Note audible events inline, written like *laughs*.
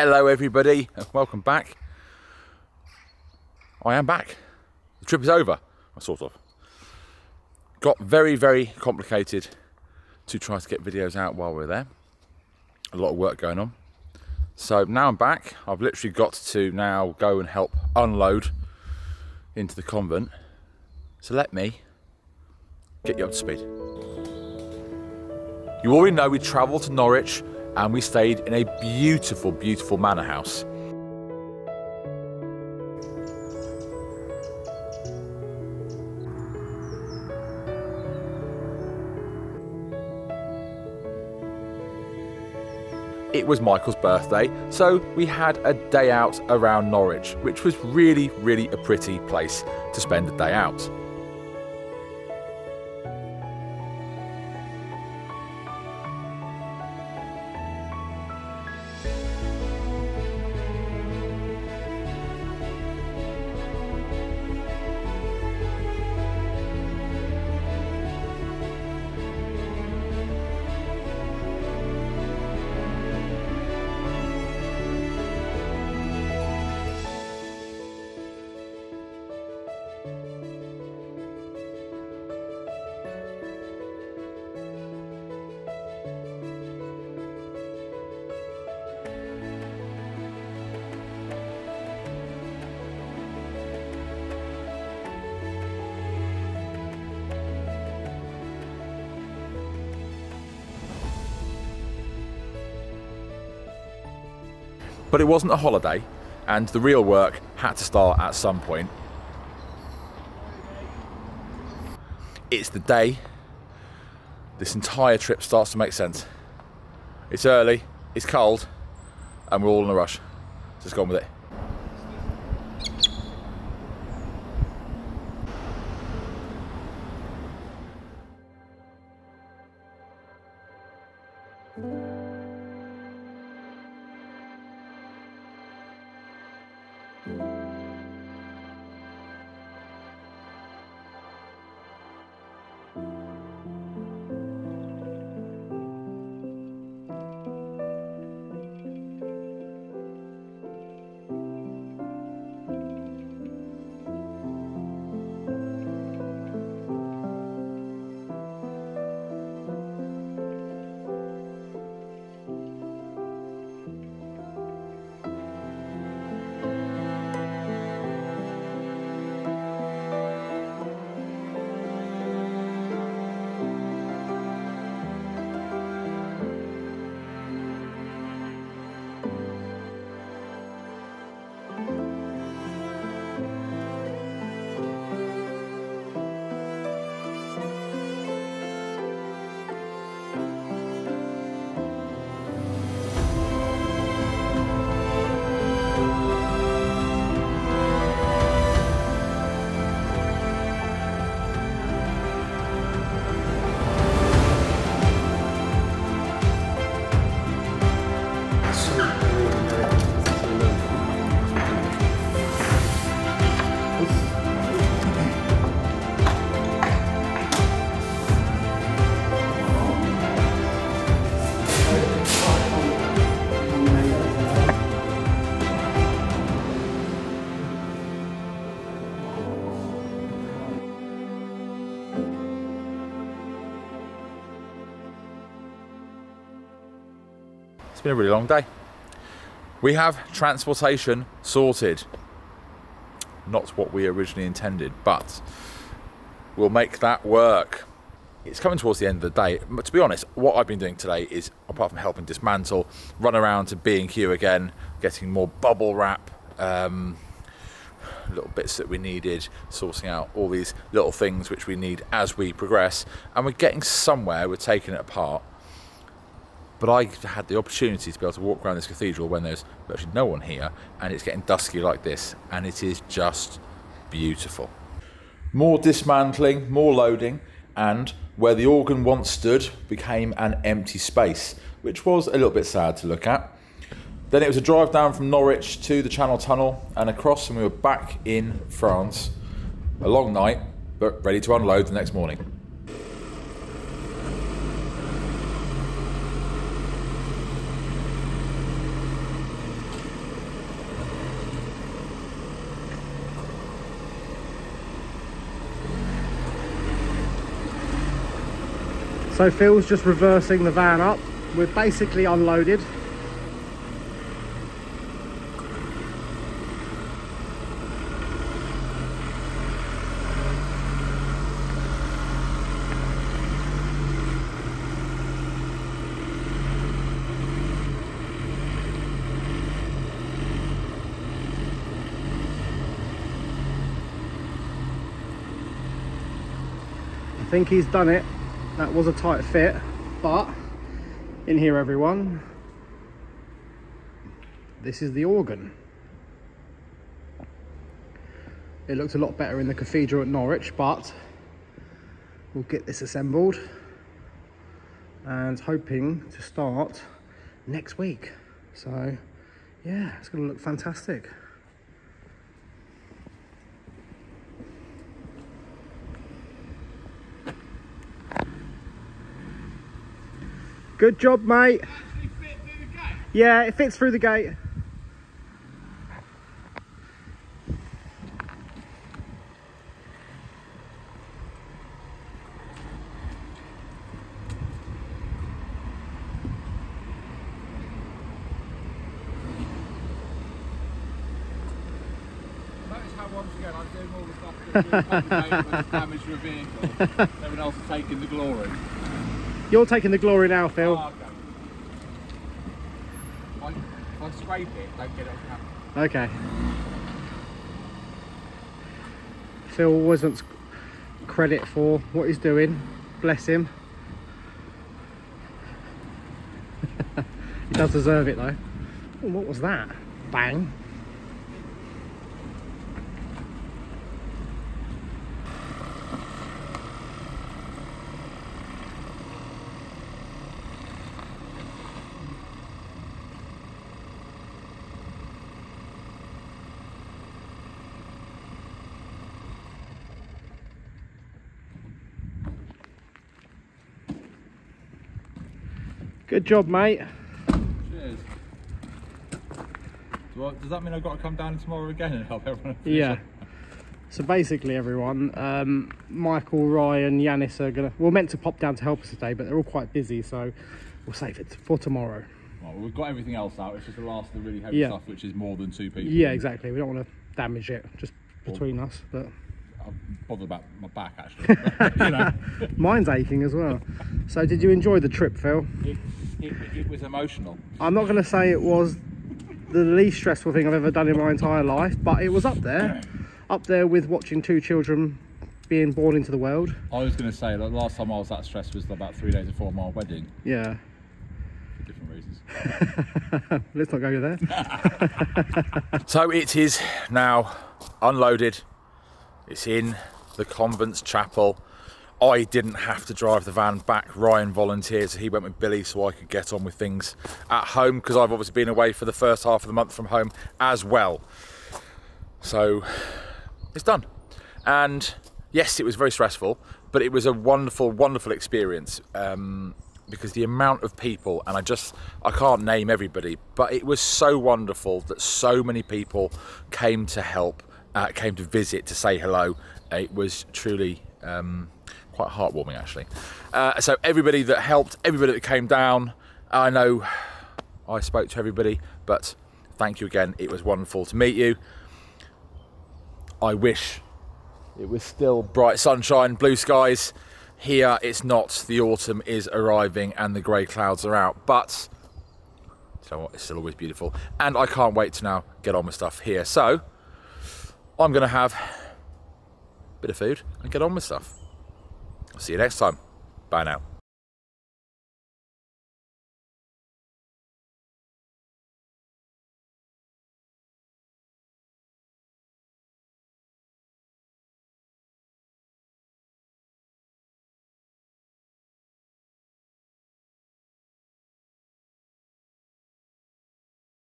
Hello, everybody, and welcome back. I am back. The trip is over, sort of. Got very, very complicated to try to get videos out while we're there. A lot of work going on. So now I'm back. I've literally got to now go and help unload into the convent. So let me get you up to speed. You already know we travelled to Norwich and we stayed in a beautiful, beautiful manor house. It was Michael's birthday, so we had a day out around Norwich, which was really, really a pretty place to spend a day out. But it wasn't a holiday, and the real work had to start at some point. It's the day this entire trip starts to make sense. It's early, it's cold, and we're all in a rush. Just go on with it. It's been a really long day. We have transportation sorted. Not what we originally intended, but we'll make that work. It's coming towards the end of the day. But to be honest, what I've been doing today is, apart from helping dismantle, run around to B&Q again, getting more bubble wrap, um, little bits that we needed, sourcing out all these little things which we need as we progress, and we're getting somewhere, we're taking it apart, but I had the opportunity to be able to walk around this cathedral when there's virtually no one here and it's getting dusky like this and it is just beautiful. More dismantling, more loading and where the organ once stood became an empty space which was a little bit sad to look at. Then it was a drive down from Norwich to the Channel Tunnel and across and we were back in France. A long night but ready to unload the next morning. So Phil's just reversing the van up. We're basically unloaded. I think he's done it. That was a tight fit, but in here, everyone, this is the organ. It looked a lot better in the cathedral at Norwich, but we'll get this assembled and hoping to start next week. So, yeah, it's to look fantastic. Good job, mate. Yeah, it fits through the gate. Once again I'm doing all the stuff that's damage to a vehicle. Everyone else is taking the glory. You're taking the glory now, Phil. Oh, okay. If I, scrape it, don't get it on camera. Okay. Phil always wants credit for what he's doing. Bless him. *laughs* he does deserve it though. What was that? Bang. Good job, mate. Cheers. Do I, does that mean I've got to come down tomorrow again and help everyone? Yeah. So basically, everyone, um, Michael, Ryan, Yanis are gonna. We're meant to pop down to help us today, but they're all quite busy, so we'll save it for tomorrow. Well, we've got everything else out. It's just the last of the really heavy Yeah. stuff, which is more than two people. Yeah, exactly. We don't want to damage it just between us, but I'm bothered about my back actually. *laughs* *laughs* you know, mine's aching as well. So, did you enjoy the trip, Phil? it, it, it was emotional. I'm not going to say it was the least stressful thing I've ever done in my entire life, but it was up there, up there with watching two children being born into the world. I was going to say that last time I was that stressed was about three days before my wedding Yeah. for different reasons. *laughs* Let's not go there. *laughs* So it is now unloaded. It's in the convent's chapel. I didn't have to drive the van back. Ryan volunteered, so he went with Billy so I could get on with things at home because I've obviously been away for the first half of the month from home as well. So it's done. And yes, it was very stressful, but it was a wonderful, wonderful experience. Um, because the amount of people, and I just I can't name everybody, but it was so wonderful that so many people came to help, uh, came to visit, to say hello. It was truly um, quite heartwarming, actually. Uh, so everybody that helped, everybody that came down, I know I spoke to everybody, but thank you again. It was wonderful to meet you. I wish it was still bright sunshine, blue skies. Here it's not. The autumn is arriving and the grey clouds are out. But know what? It's still always beautiful. And I can't wait to now get on with stuff here. So I'm going to have a bit of food and get on with stuff. See you next time. Bye now.